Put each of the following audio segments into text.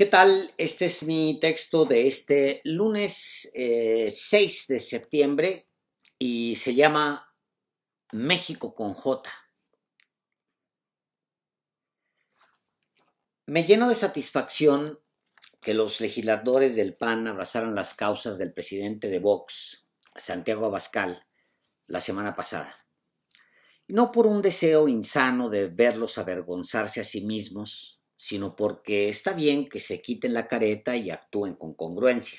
¿Qué tal? Este es mi texto de este lunes 6 eh, de septiembre y se llama México con J. Me lleno de satisfacción que los legisladores del PAN abrazaran las causas del presidente de Vox, Santiago Abascal, la semana pasada. No por un deseo insano de verlos avergonzarse a sí mismos, sino porque está bien que se quiten la careta y actúen con congruencia.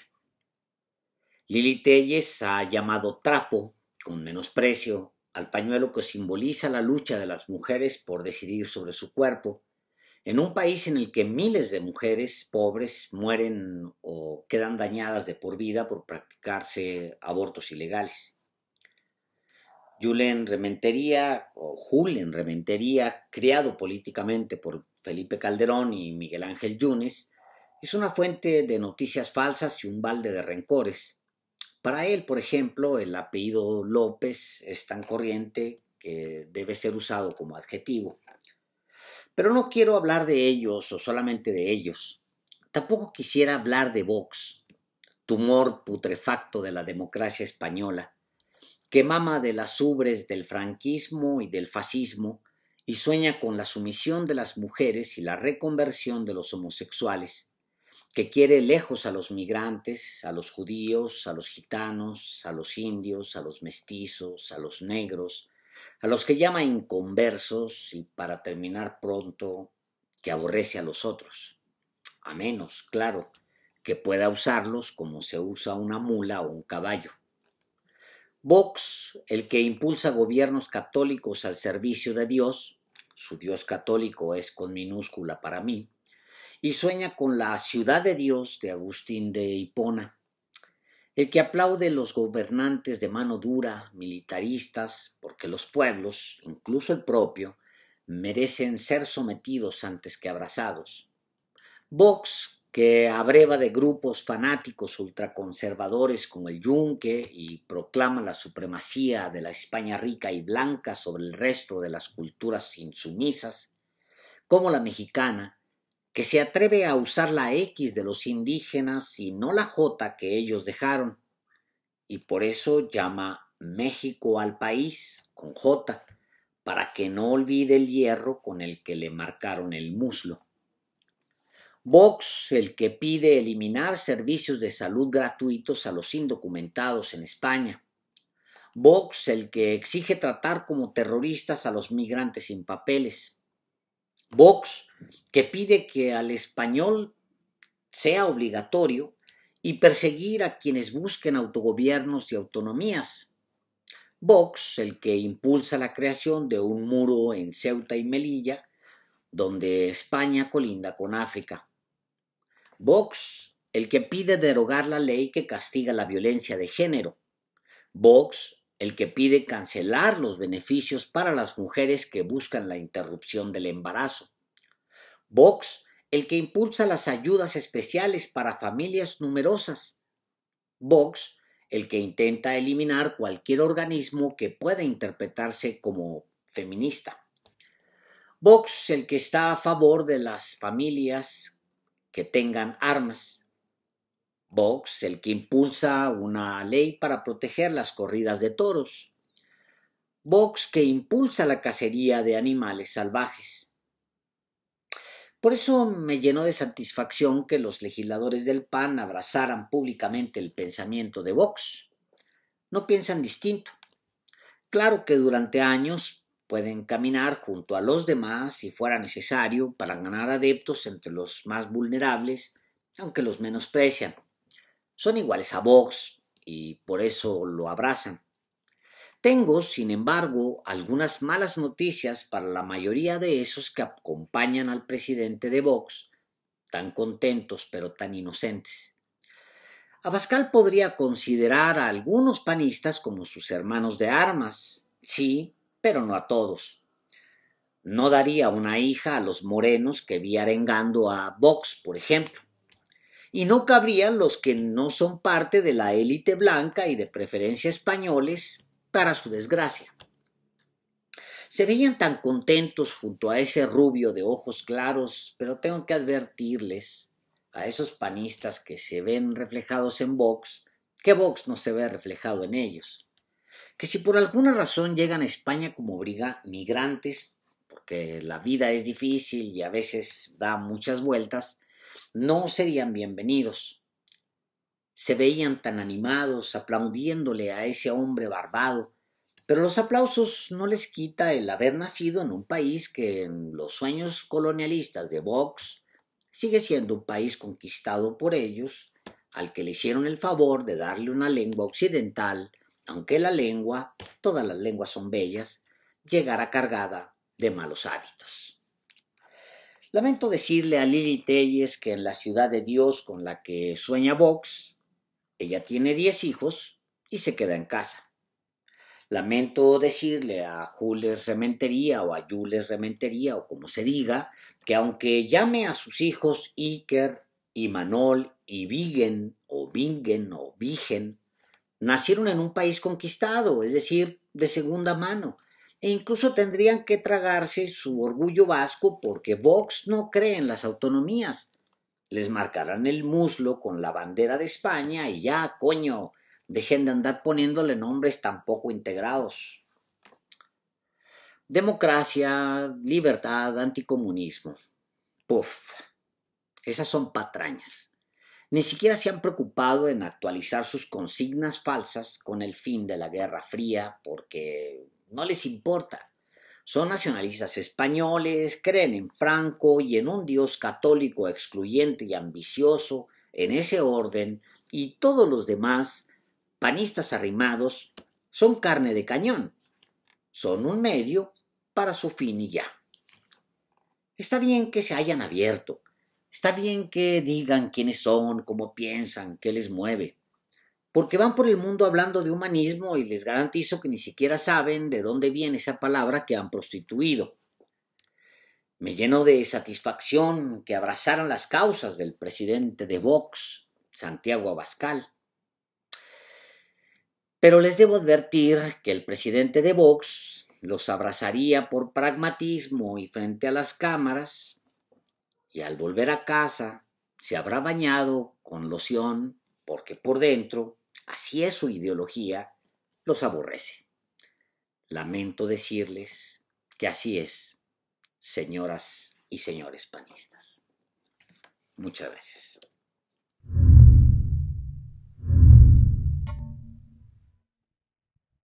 Lili Telles ha llamado trapo, con menosprecio, al pañuelo que simboliza la lucha de las mujeres por decidir sobre su cuerpo, en un país en el que miles de mujeres pobres mueren o quedan dañadas de por vida por practicarse abortos ilegales. Julen Rementería, o Julen Rementería, criado políticamente por Felipe Calderón y Miguel Ángel Yunes, es una fuente de noticias falsas y un balde de rencores. Para él, por ejemplo, el apellido López es tan corriente que debe ser usado como adjetivo. Pero no quiero hablar de ellos o solamente de ellos. Tampoco quisiera hablar de Vox, tumor putrefacto de la democracia española que mama de las ubres del franquismo y del fascismo y sueña con la sumisión de las mujeres y la reconversión de los homosexuales, que quiere lejos a los migrantes, a los judíos, a los gitanos, a los indios, a los mestizos, a los negros, a los que llama inconversos y para terminar pronto, que aborrece a los otros, a menos, claro, que pueda usarlos como se usa una mula o un caballo. Vox, el que impulsa gobiernos católicos al servicio de Dios, su Dios católico es con minúscula para mí, y sueña con la ciudad de Dios de Agustín de Hipona, el que aplaude los gobernantes de mano dura, militaristas, porque los pueblos, incluso el propio, merecen ser sometidos antes que abrazados. Vox, que abreva de grupos fanáticos ultraconservadores como el Yunque y proclama la supremacía de la España rica y blanca sobre el resto de las culturas insumisas, como la mexicana, que se atreve a usar la X de los indígenas y no la J que ellos dejaron, y por eso llama México al país con J, para que no olvide el hierro con el que le marcaron el muslo. Vox, el que pide eliminar servicios de salud gratuitos a los indocumentados en España. Vox, el que exige tratar como terroristas a los migrantes sin papeles. Vox, que pide que al español sea obligatorio y perseguir a quienes busquen autogobiernos y autonomías. Vox, el que impulsa la creación de un muro en Ceuta y Melilla, donde España colinda con África. Vox, el que pide derogar la ley que castiga la violencia de género. Vox, el que pide cancelar los beneficios para las mujeres que buscan la interrupción del embarazo. Vox, el que impulsa las ayudas especiales para familias numerosas. Vox, el que intenta eliminar cualquier organismo que pueda interpretarse como feminista. Vox, el que está a favor de las familias que tengan armas. Vox, el que impulsa una ley para proteger las corridas de toros. Vox, que impulsa la cacería de animales salvajes. Por eso me llenó de satisfacción que los legisladores del PAN abrazaran públicamente el pensamiento de Vox. No piensan distinto. Claro que durante años pueden caminar junto a los demás si fuera necesario para ganar adeptos entre los más vulnerables, aunque los menosprecian. Son iguales a Vox y por eso lo abrazan. Tengo, sin embargo, algunas malas noticias para la mayoría de esos que acompañan al presidente de Vox, tan contentos pero tan inocentes. Abascal podría considerar a algunos panistas como sus hermanos de armas, sí, pero no a todos. No daría una hija a los morenos que vi arengando a Vox, por ejemplo. Y no cabrían los que no son parte de la élite blanca y de preferencia españoles, para su desgracia. Se veían tan contentos junto a ese rubio de ojos claros, pero tengo que advertirles, a esos panistas que se ven reflejados en Vox que Vox no se ve reflejado en ellos. Que si por alguna razón llegan a España como briga migrantes, porque la vida es difícil y a veces da muchas vueltas, no serían bienvenidos. Se veían tan animados aplaudiéndole a ese hombre barbado, pero los aplausos no les quita el haber nacido en un país que en los sueños colonialistas de Vox sigue siendo un país conquistado por ellos, al que le hicieron el favor de darle una lengua occidental, aunque la lengua, todas las lenguas son bellas, llegara cargada de malos hábitos. Lamento decirle a Lili Telles que en la ciudad de Dios con la que sueña Vox, ella tiene diez hijos y se queda en casa. Lamento decirle a Jules Rementería o a Jules Rementería o como se diga, que aunque llame a sus hijos Iker y Manol y Vigen o Vingen o Vigen, nacieron en un país conquistado, es decir, de segunda mano, e incluso tendrían que tragarse su orgullo vasco porque Vox no cree en las autonomías. Les marcarán el muslo con la bandera de España y ya, coño, dejen de andar poniéndole nombres tan poco integrados. Democracia, libertad, anticomunismo. Puf, esas son patrañas. Ni siquiera se han preocupado en actualizar sus consignas falsas con el fin de la Guerra Fría, porque no les importa. Son nacionalistas españoles, creen en Franco y en un Dios católico excluyente y ambicioso, en ese orden, y todos los demás, panistas arrimados, son carne de cañón. Son un medio para su fin y ya. Está bien que se hayan abierto, Está bien que digan quiénes son, cómo piensan, qué les mueve, porque van por el mundo hablando de humanismo y les garantizo que ni siquiera saben de dónde viene esa palabra que han prostituido. Me lleno de satisfacción que abrazaran las causas del presidente de Vox, Santiago Abascal. Pero les debo advertir que el presidente de Vox los abrazaría por pragmatismo y frente a las cámaras, y al volver a casa se habrá bañado con loción porque por dentro, así es su ideología, los aborrece. Lamento decirles que así es, señoras y señores panistas. Muchas gracias.